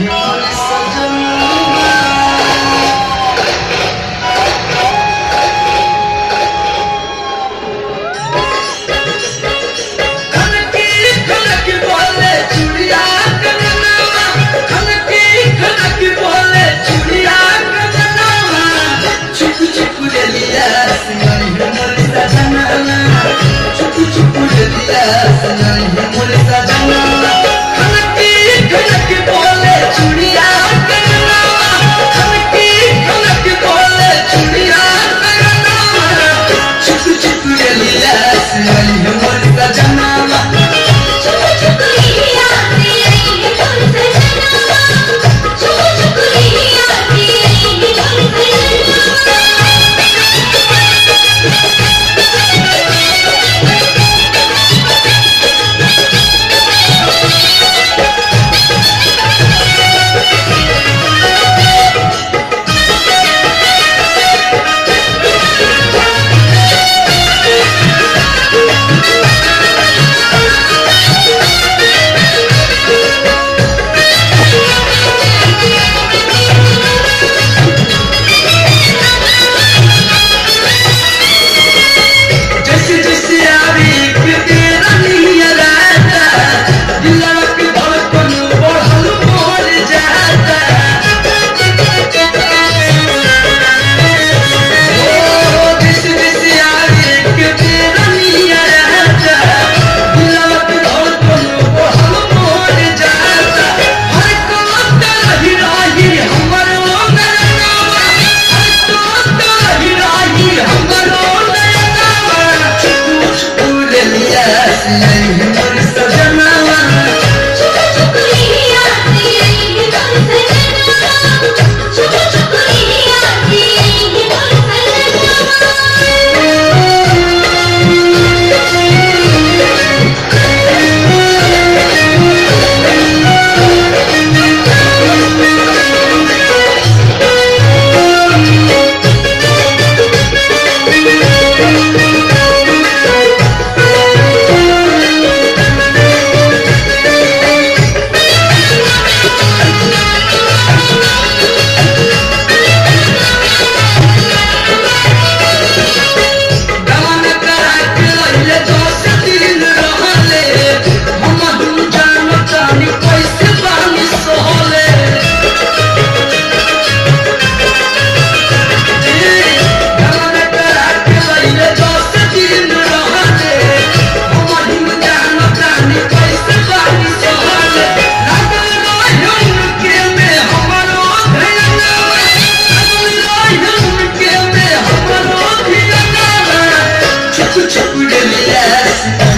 Yeah. yes